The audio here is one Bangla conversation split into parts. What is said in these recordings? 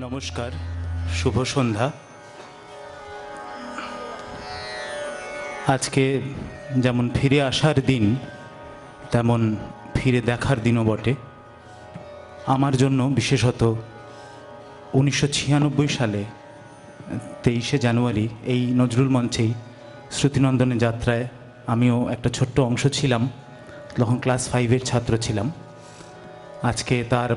নমস্কার, শুভ সন্ধ্যা। আজকে যেমন ফিরে আসার দিন, তেমন ফিরে দেখার দিনও বটে। আমার জন্য বিশেষত উনিশশো ছিয়ানব্বই সালে, তেইশে জানুয়ারি, এই নজরুল মঞ্চেই শ্রুতিনন্দনের যাত্রায় আমিও একটা ছোট্ট অংশ ছিলাম, তখন ক্লাস ফাইভের ছাত্র ছিলাম। আজকে তার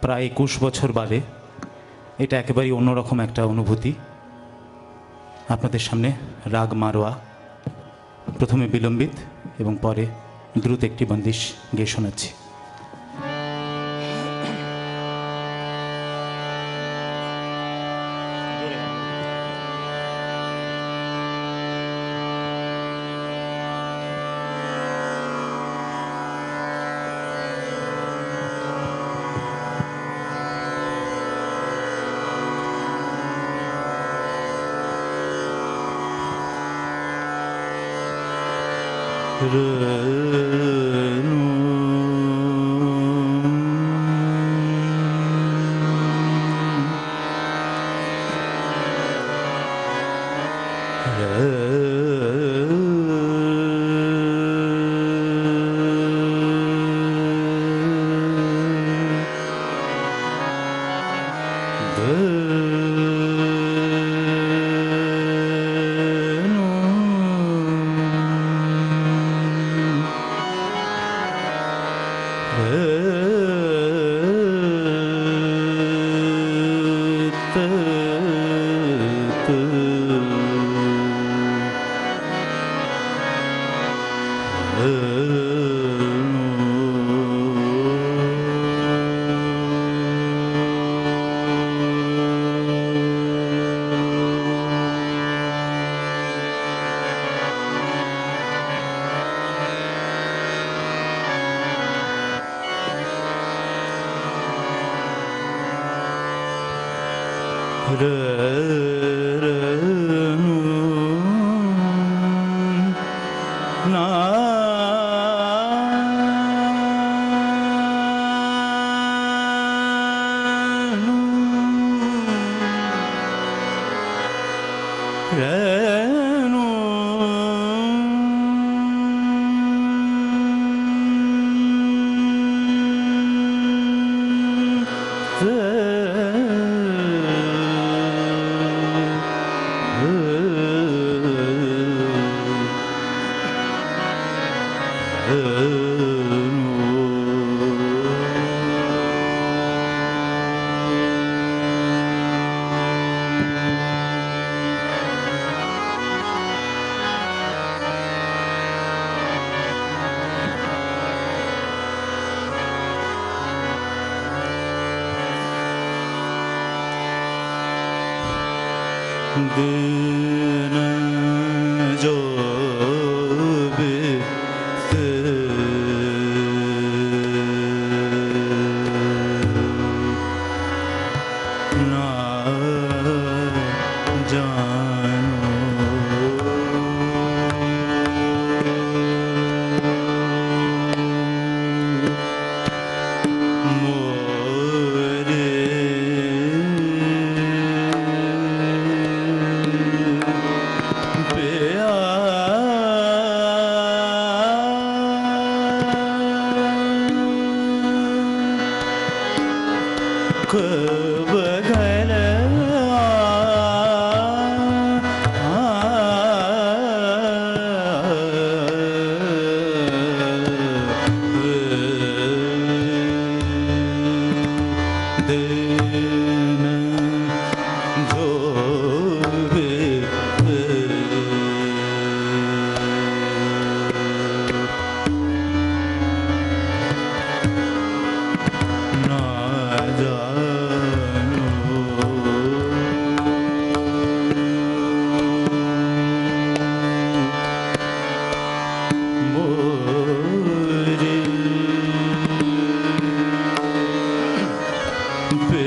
প্রায় একুশ বছর বাদে এটা একেবারেই অন্যরকম একটা অনুভূতি। আপনাদের সামনে রাগ মারোয়া, প্রথমে বিলম্বিত এবং পরে দ্রুত একটি বন্দিশ গিয়ে শোনাচ্ছি। Tanrı ना dear. kıvır stupid.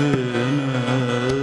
dünür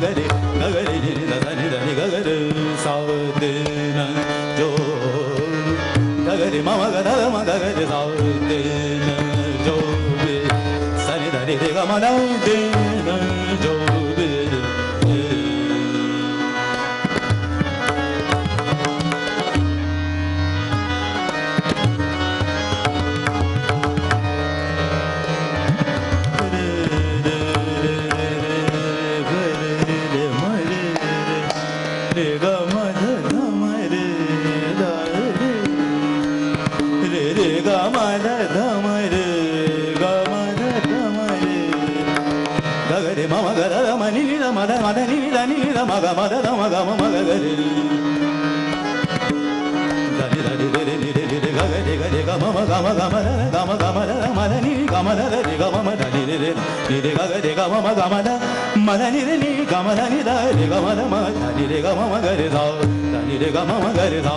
Mama, mother, mother, mother, mother, mother, mother, mother, mother, mother, mother, mother, mother, mother, mother, mother, mother, mother, mother, mother, మద గమ గమ మగ గరి గరి గరి గరి నిరి నిరి గగ రి గరి గమ గమ గమ గమ గమ మద ని గమ రి గమ మద ని రి నిరి గగ రి గమ గమ మద ని రి ని గమ ని ద రి గమ ద మ ద ని రి గమ మ గరి ద ద ని రి గమ మ గరి ద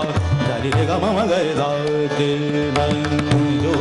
ద ని రి గమ మ గరి ద దేవం జో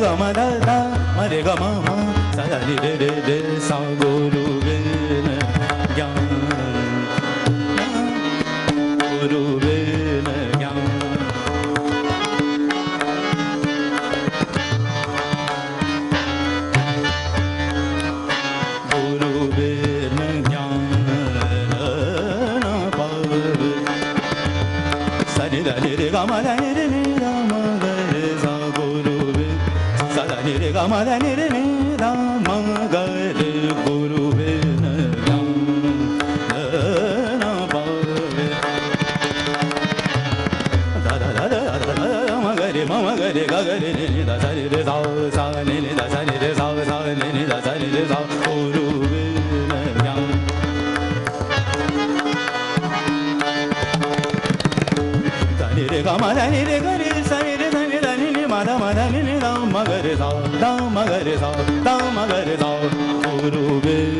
da ma da da ma re ga ma ma sa da ni re re re sa go ru ge na ga go ru ge na ga நிறு கமத நிறு gari sa, dama gari all, guru be.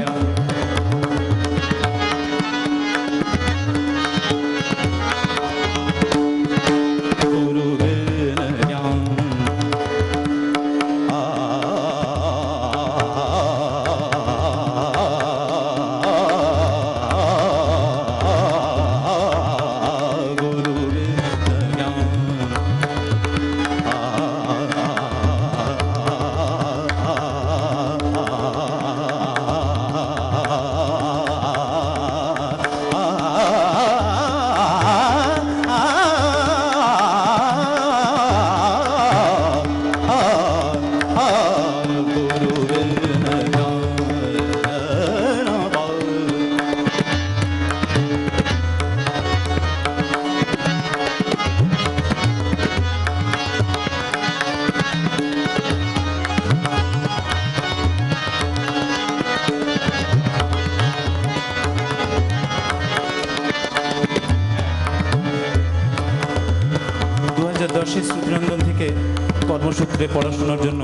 কর্মসূত্রে পড়াশোনার জন্য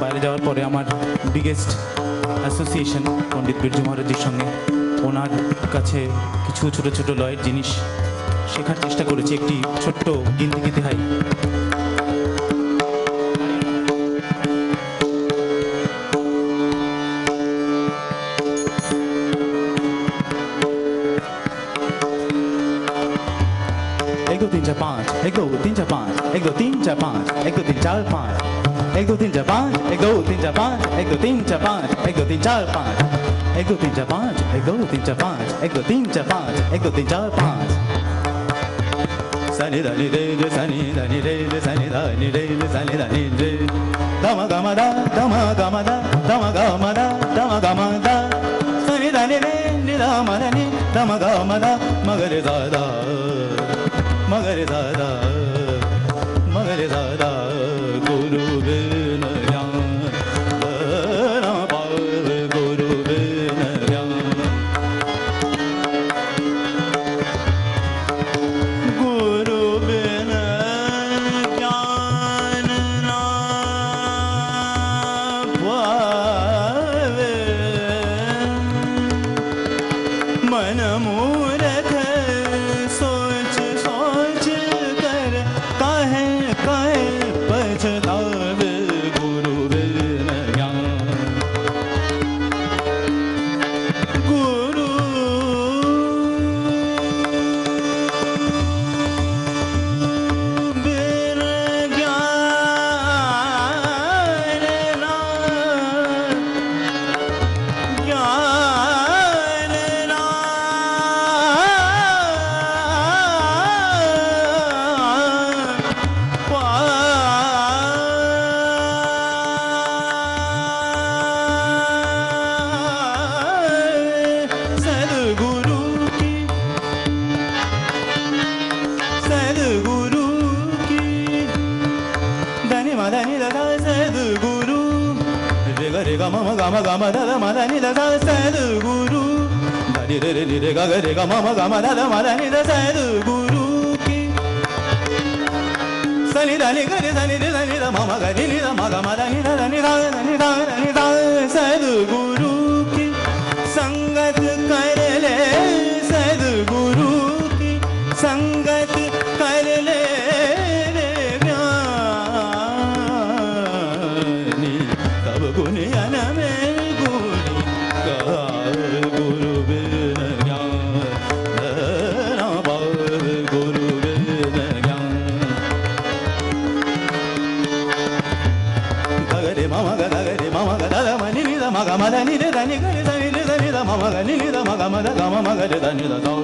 বাইরে যাওয়ার পরে আমার বিগেস্ট অ্যাসোসিয়েশন পণ্ডিত বিরজু মহারাজের সঙ্গে ওনার কাছে কিছু ছোট ছোট লয়ের জিনিস শেখার চেষ্টা করেছি একটি ছোট্ট গিনতি গীতে হাই एक दो तीन चार पाँच एक दो तीन चार पाँच एक दो तीन चार पाँच एक दो तीन चार पाँच एक दो तीन चार पाँच एक दो तीन चार पाँच एक दो तीन चार पाँच एक दो तीन चार पाँच एक दो तीन चार पाँच एक दो तीन चार पाँच एक दो तीन चार पाँच एक दो तीन चार पाँच सनि धनि रे रे सनि धनि रे रे सनि धनि रे रे सनि धनि रे दम गम दा दम गम दा दम गम दा दम गम दा सनि धनि रे नि दम धनि दम गम दा मगरे दा दा मगरे दा दा मगरे दा gama gama da da ma da ni da sa sadguru da re re re ga ga re ma ma gama da da ma da ni da sadguru Sani da ni ga ni da ma ma ga ni da ma ga ma da ni da ni da ni da ni da sadguru ki sangat 妈来的，带你的。